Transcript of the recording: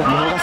以后